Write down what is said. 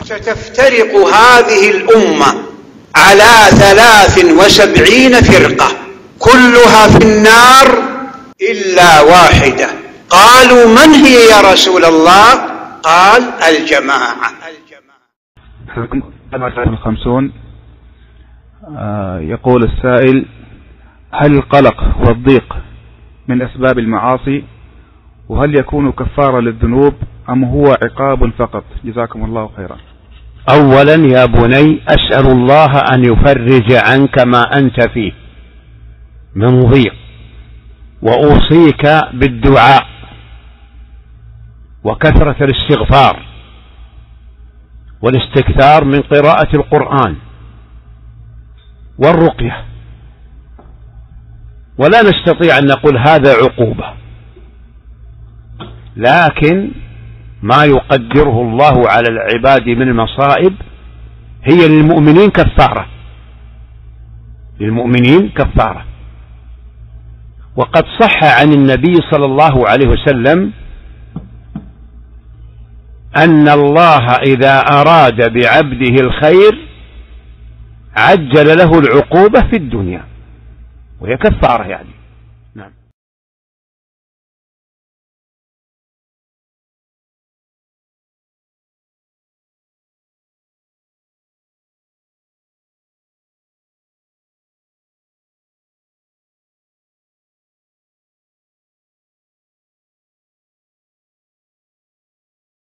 وستفترق هذه الأمة على ثلاث وسبعين فرقة كلها في النار إلا واحدة. قالوا من هي يا رسول الله؟ قال الجماعة. الخمسون آه، يقول السائل هل القلق والضيق من أسباب المعاصي؟ وهل يكون كفارة للذنوب؟ أم هو عقاب فقط؟ جزاكم الله خيرا. أولا يا بني أسأل الله أن يفرج عنك ما أنت فيه من ضيق وأوصيك بالدعاء وكثرة الاستغفار والاستكثار من قراءة القرآن والرقية. ولا نستطيع أن نقول هذا عقوبة لكن ما يقدره الله على العباد من المصائب هي للمؤمنين كفارة. للمؤمنين كفارة. وقد صح عن النبي صلى الله عليه وسلم أن الله إذا أراد بعبده الخير عجل له العقوبة في الدنيا. وهي كفارة يعني. نعم.